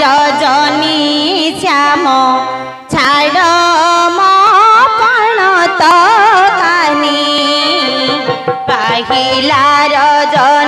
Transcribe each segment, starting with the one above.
রজনী শ্যাম ছাড় মণ তো কানি পাহিলা রজনী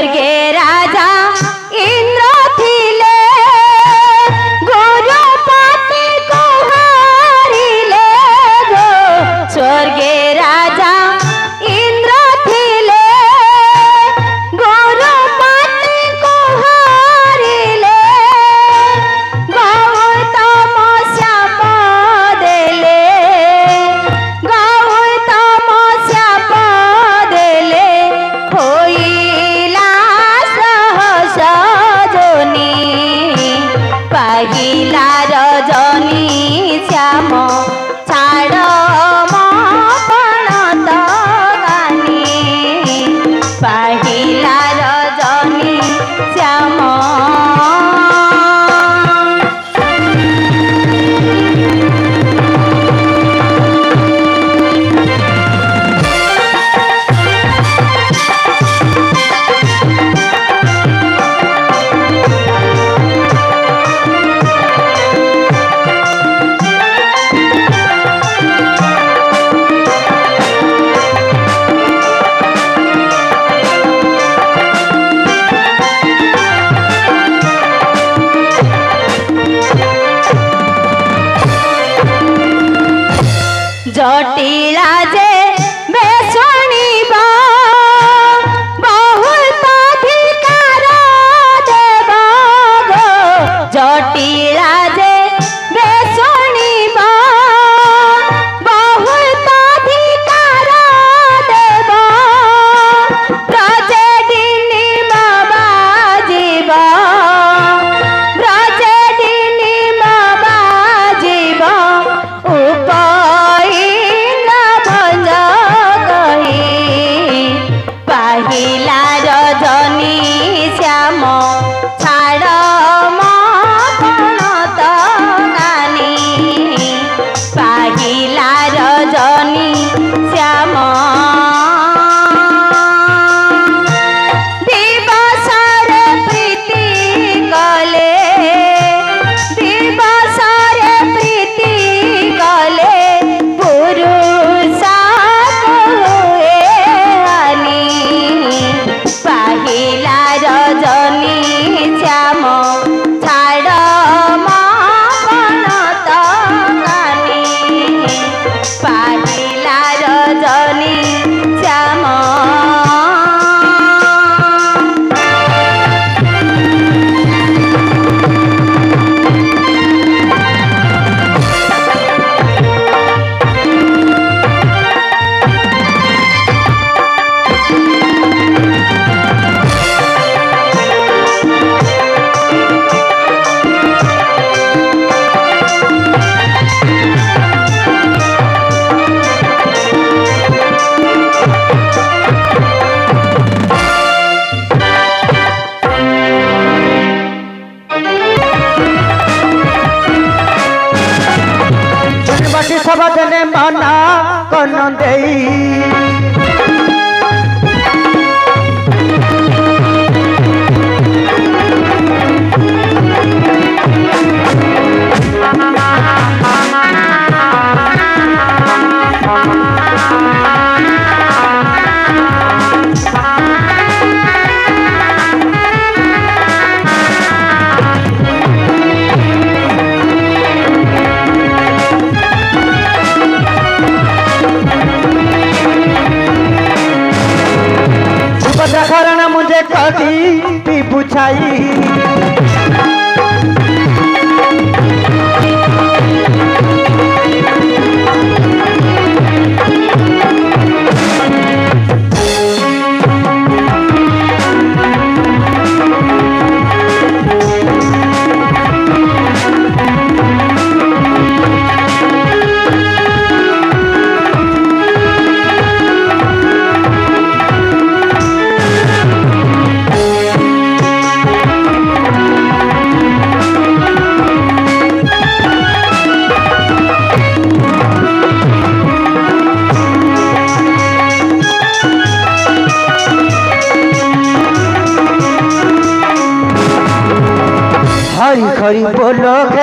porque জটিলা রজনী সবাদনে মানা কন দেই शरण मुझे कभी भी बुझाई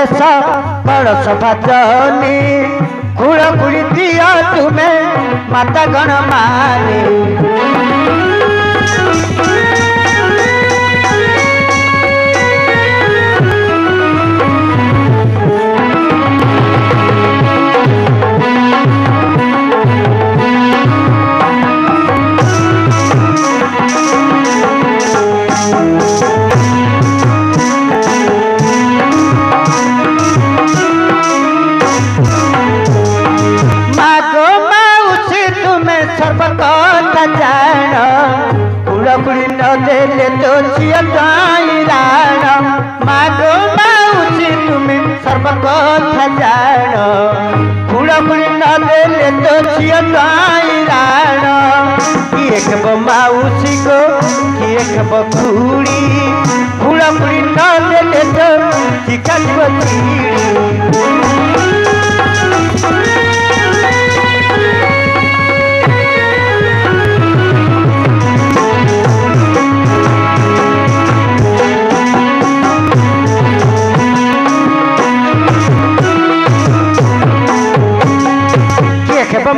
स पड़ोस भजनी खुड़ खुड़ी दिया तुम्हें माता गण मारी उसी को कि एक बखूड़ी पूरा पूरी नाम लेते तो कि कटवती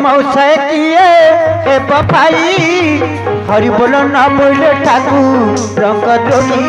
मौसै किए बफाई হরি বল না বললে ঠাকুর রঙ্গ রোগী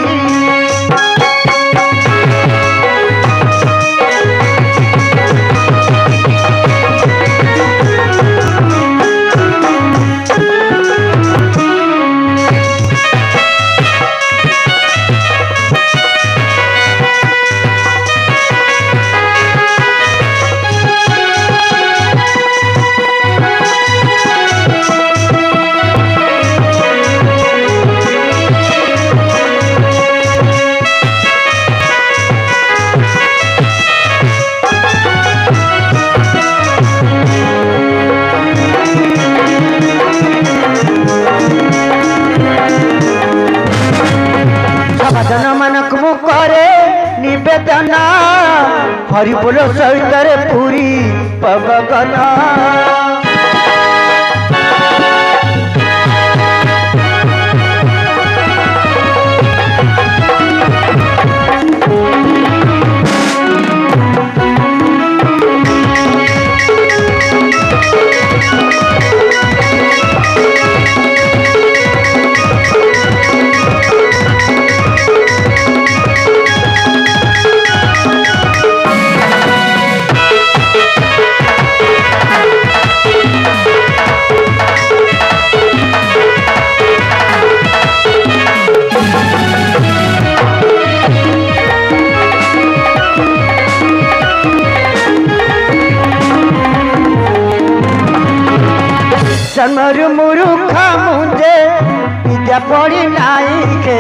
पड़ी नाई के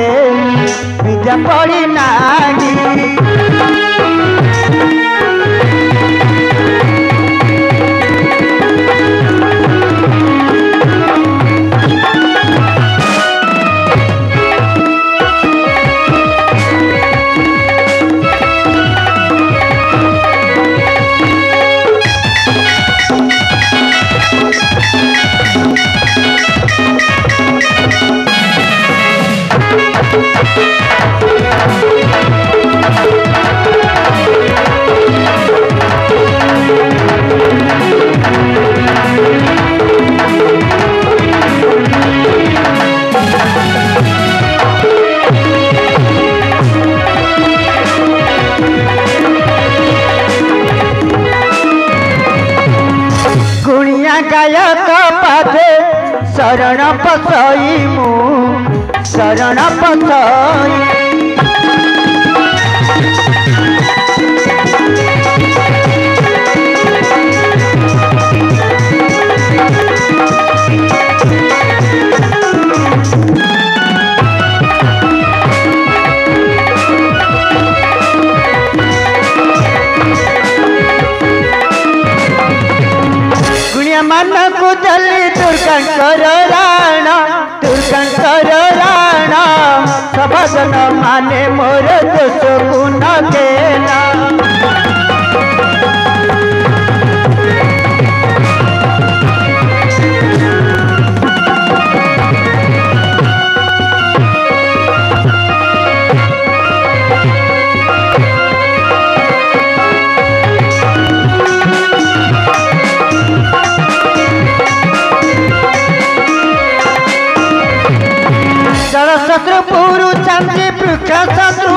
विद्या पड़ी नाई चरण पथ मन कुदल दुर्गण करो राणा दुर्गंकर ना सबदन माने मोर दुसगुना के ना शत्रु पुरु चंद्र शत्रु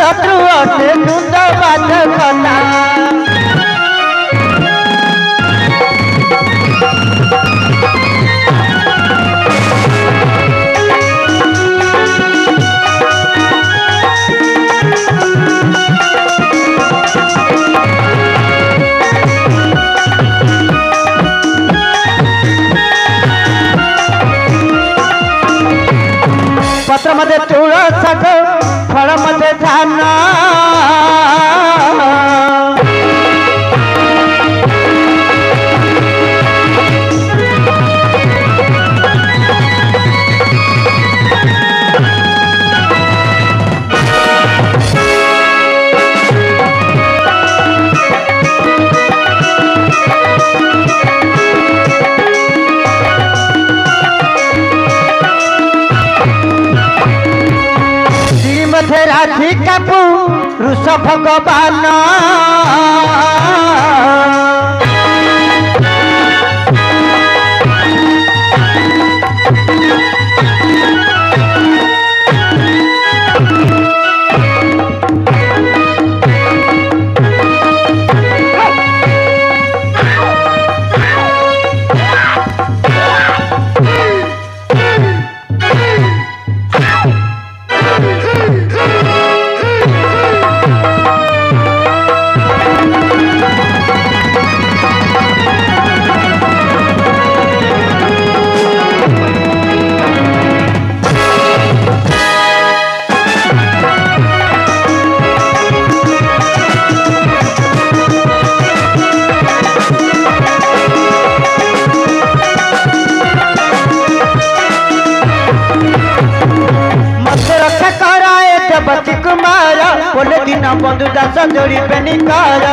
शत्रु अटे नुंद बात बता থাকা ಕೊನೆ ದಿನ ಬಂದು ದಸ ಜೋಡಿ ಬೆನಿಕಾರ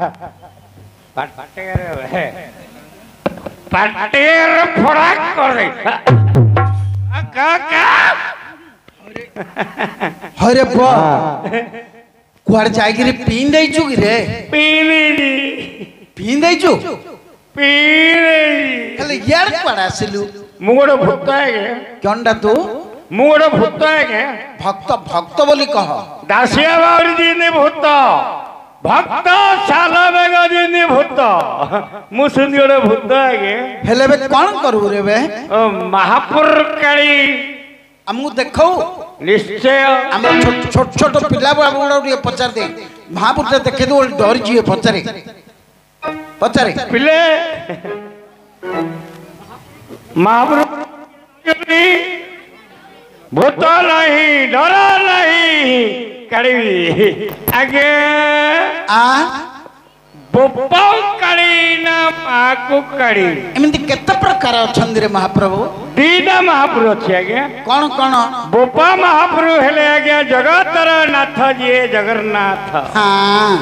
पटेर पटेर फराक कर दे का का अरे बा कुआर जाय के पीन दे छु रे पीन दी पीन दे छु पीन खाली यार पड़ा सिलु मुगड़ भुक्ता है क्योंडा तू मुगड़ भुक्ता है भक्त भक्त बोली कह दासिया बावरी जी ने भुक्ता ভক্ত শালা বেগ যিনি ভূত মু শুনি গোটে ভূত আগে ହେଲେ ଏବେ କ'ଣ କରିବୁ ରେ ବେ ଓ ମହାପୁର କାଳୀ ଆମକୁ ଦେଖାଉ ନିଶ୍ଚୟ ଆମ ଛୋଟ- ଛୋଟ ଛୋଟ ପିଲା ଗୁଡ଼ାକୁ ଟିକେ ପଚାରିଦେ ମହାପୁରୁଷ ଦେଖେଇଦବୁ ବୋଲି ଡରିଛି ଇଏ, ପଚାରେ ପଚାରେ ପିଲେ ମହାପୁର କାଳୀ, ଭୂତ ନାହିଁ ଡର ନାହିଁ ಕಡಿವಿ ಹಾಗೆ ಆ ಬೊಬ್ಬಾವು ಕಡಿನ ಮಾಕು ಕಡಿ ଏମିତି କେତେ ପ୍ରକାର ଅଛନ୍ତି ରେ ମହାପ୍ରଭୁ ଦିଟା ମହାପ୍ରଭୁ ଅଛି ଆଜ୍ଞା କଣ କଣ ବୋପା ମହାପ୍ରଭୁ ହେଲେ ଆଜ୍ଞା ଜଗତର ନାଥ ଯିଏ ଜଗନ୍ନାଥ ହଁ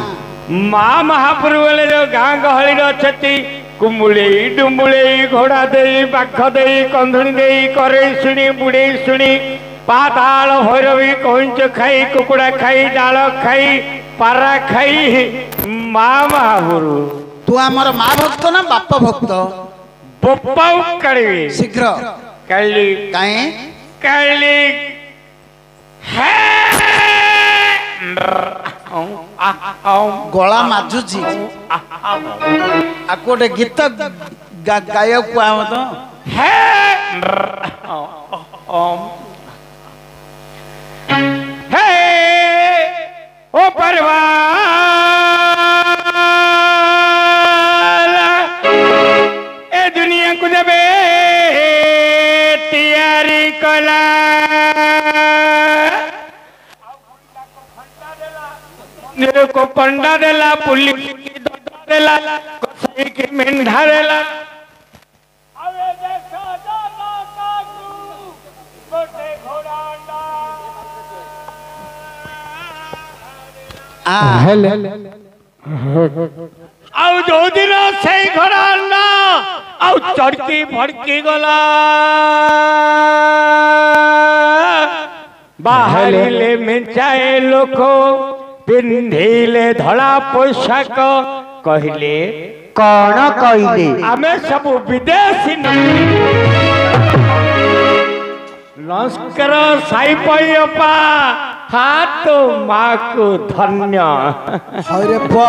ମା ମହାପ୍ରଭୁ ହେଲେ ଯୋଉ ଗାଁ ଗହଳିରେ ଅଛନ୍ତି କୁମୁଳେଇ ଡୁମୁଳେଇ ଘୋଡ଼ା ଦେଇ ପାଖ ଦେଇ କନ୍ଧୁଣି ଦେଇ କରେଇ ଶୁଣି ବୁଡ଼େଇ ଶୁଣି પાતાળ ભૈરવી કોંચ ખાઈ કુકડા ખાઈ ડાળો ખાઈ પારા ખાઈ મા મહાગુરુ તું ଆମର ମା ଭକ୍ତ ନା ବାପା ଭକ୍ତ ବୋପା କାଳିବି ଶୀଘ୍ର କାଳି କାହିଁ କାଳି ହେ ଗଳା ମାଜୁଛି ଆକୁ ଗୋଟେ ଗୀତ ଗାଇବାକୁ କୁହା ତ ହେ ओ परवार ए दुनिया को जबे तैयारी कला को पंडा देला पुलिस देला गोसाई के मेंढा देला ଆଉ ଯୋଉଦିନ ସେଇ ଘର ଆଣିଲା ଆଉ ଚଡ଼କି ଫଡ଼କି ଗଲା ବାହାରିଲେ ମେଞ୍ଚାଏ ଲୋକ ପିନ୍ଧିଲେ ଧଳା ପୋଷାକ କହିଲେ କ'ଣ କହିଲେ ଆମେ ସବୁ ବିଦେଶୀ ନମସ୍କାର ସାଇ ପଇ ଅପା ହାତ ମାକୁ ଧନ୍ୟ ହଇରେ ପୁଅ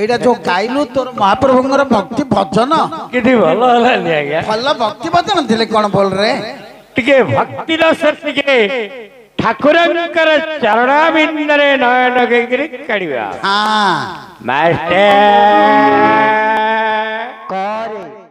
ଏଇଟା ଯୋଉ ଗାଇଲୁ ତୋର ମହାପ୍ରଭୁଙ୍କର ଭକ୍ତି ଭଜନ କିଛି ଭଲ ହେଲାନି ଆଜ୍ଞା ଭଲ ଭକ୍ତି ଭଜନ ଥିଲେ କଣ ଭଲରେ ଟିକେ ଭକ୍ତିର ସେ ଟିକେ ଠାକୁରଙ୍କର ଚରଣାବିନ୍ଦରେ ନୟନ କରିକିରି କାଢିବା ମାଷ୍ଟର କରେ